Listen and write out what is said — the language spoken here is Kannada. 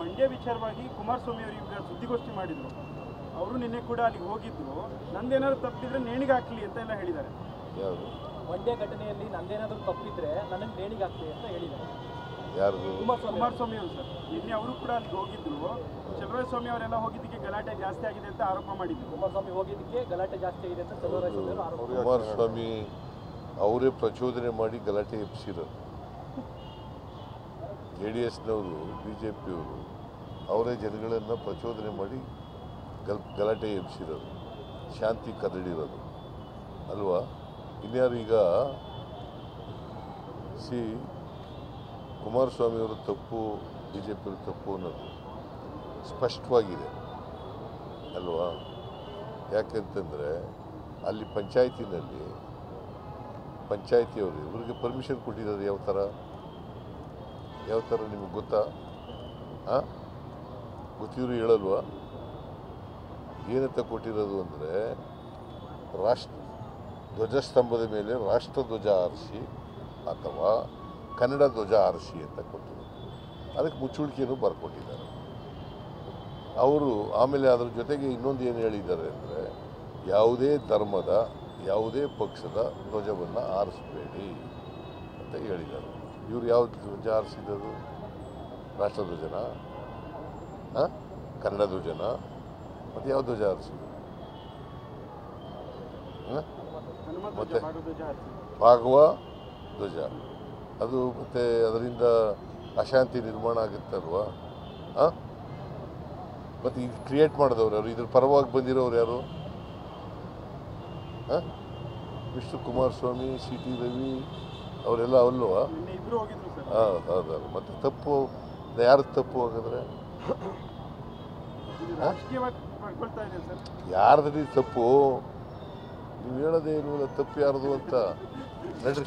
ಮಂಡ್ಯ ವಿಚಾರವಾಗಿ ಕುಮಾರಸ್ವಾಮಿ ಅವರು ಈಗ ಸುದ್ದಿಗೋಷ್ಠಿ ಮಾಡಿದ್ರು. ಅವರು ನಿನ್ನೆ ಕೂಡ ಅಲ್ಲಿಗೆ ಹೋಗಿದ್ರು. ನಂದೇನಾದ್ರು ತಪ್ಪಿದ್ರೆ ನೇಣಿಗೆ ಹಾಕ್ಲಿ ಅಂತ ಎಲ್ಲ ಹೇಳಿದ್ದಾರೆ. ಯಾರು ಮಂಡ್ಯ ಘಟನೆಯಲ್ಲಿ ನಂದೇನಾದ್ರೂ ತಪ್ಪಿದ್ರೆ ನನಗೆ ನೇಣಿಗೆ ಹಾಕ್ಲಿ ಅಂತ ಹೇಳಿದ್ದಾರೆ. ಯಾರ್ದು? ಕುಮಾರಸ್ವಾಮಿ ಅವರು. ಸರ್. ನಿನ್ನೆ ಅವರು ಕೂಡ ಅಲ್ಲಿಗೆ ಹೋಗಿದ್ರು. ಸ್ವಾಮಿ ಅವರೆಲ್ಲ ಹೋಗಿದ್ದಕ್ಕೆ ಗಲಾಟೆ ಜಾಸ್ತಿ ಆಗಿದೆ ಅಂತ ಆರೋಪ ಮಾಡಿದ್ರು. ಕುಮಾರಸ್ವಾಮಿ ಹೋಗಿದ್ದಕ್ಕೆ ಗಲಾಟೆ ಜಾಸ್ತಿ ಆಗಿದೆ ಅಂತ ಚಲುವರಾಯ ಆರೋಪ ಕುಮಾರಸ್ವಾಮಿ ಅವರೇ ಪ್ರಚೋದನೆ ಮಾಡಿ ಗಲಾಟೆ ಎಬ್ಸಿರೋದು ಜೆ ಡಿ ಎಸ್ನವರು, ಬಿ ಜೆ ಪಿಯವರು ಅವರೇ ಜನಗಳನ್ನು ಪ್ರಚೋದನೆ ಮಾಡಿ ಗಲ್, ಗಲಾಟೆ ಎಬ್ಸಿರೋದು ಶಾಂತಿ ಕದಡಿರೋದು, ಅಲ್ವಾ? ಇನ್ಯಾರು ಈಗ ಸಿ ಕುಮಾರಸ್ವಾಮಿಯವರು ತಪ್ಪು, ಬಿ ಜೆ ಪಿಯವರು ತಪ್ಪು ಅನ್ನೋದು ಸ್ಪಷ್ಟವಾಗಿದೆ, ಅಲ್ವಾ? ಯಾಕೆಂತಂದರೆ ಅಲ್ಲಿ ಪಂಚಾಯತಿನಲ್ಲಿ ಪಂಚಾಯತಿಯವರು ಇವ್ರಿಗೆ ಪರ್ಮಿಷನ್ ಕೊಟ್ಟಿದ್ದಾರೆ ಯಾವ ಥರ ಯಾವ ಥರ ನಿಮಗೆ ಗೊತ್ತಾ? ಹಾಂ ಗೊತ್ತಿದ್ರು ಹೇಳಲ್ವಾ? ಏನಂತ ಕೊಟ್ಟಿರೋದು ಅಂದರೆ, ರಾಷ್ಟ್ರ ಧ್ವಜಸ್ತಂಭದ ಮೇಲೆ ರಾಷ್ಟ್ರ ಧ್ವಜ ಆರಿಸಿ ಅಥವಾ ಕನ್ನಡ ಧ್ವಜ ಆರಿಸಿ ಅಂತ ಕೊಟ್ಟಿರೋದು. ಅದಕ್ಕೆ ಮುಚ್ಚುಳಿಕೆಯನ್ನು ಬರ್ಕೊಟ್ಟಿದ್ದಾರೆ. ಅವರು ಆಮೇಲೆ ಅದರ ಜೊತೆಗೆ ಇನ್ನೊಂದು ಏನು ಹೇಳಿದ್ದಾರೆ ಅಂದರೆ, ಯಾವುದೇ ಧರ್ಮದ, ಯಾವುದೇ ಪಕ್ಷದ ಧ್ವಜವನ್ನು ಆರಿಸಬೇಡಿ ಅಂತ ಹೇಳಿದ್ದಾರೆ. ಇವರು ಯಾವ ಧ್ವಜ ಆರಿಸಿದರು ರಾಷ್ಟ್ರಧ್ವಜನ ಕನ್ನಡ ಧ್ವಜನ? ಮತ್ತು ಯಾವ ಧ್ವಜ ಹಾರಿಸಿದ್ರು ಮತ್ತೆ? ಭಾಗವ ಧ್ವಜ. ಅದು ಮತ್ತೆ ಅದರಿಂದ ಅಶಾಂತಿ ನಿರ್ಮಾಣ ಆಗುತ್ತಲ್ವಾ? ಹಾಂ? ಮತ್ತು ಇದು ಕ್ರಿಯೇಟ್ ಮಾಡಿದವ್ರು ಯಾರು? ಇದ್ರ ಪರವಾಗಿ ಬಂದಿರೋರು ಯಾರು? ಹಾಂ? ವಿಷ್ಣು ಕುಮಾರಸ್ವಾಮಿ ಸಿ ಟಿ ರವಿ ಅವರೆಲ್ಲ ಅಲ್ವ ಹಾಂ ಹೌದೌದು ಮತ್ತು ತಪ್ಪು ಯಾರು ತಪ್ಪು ಹಾಗಾದ್ರೆ? ಯಾರ್ದ್ರಿ ತಪ್ಪು? ನೀವು ಹೇಳೋದೇ ಇಲ್ವಲ್ಲ ತಪ್ಪು ಯಾರದು ಅಂತ. ನಡ್ರಿ.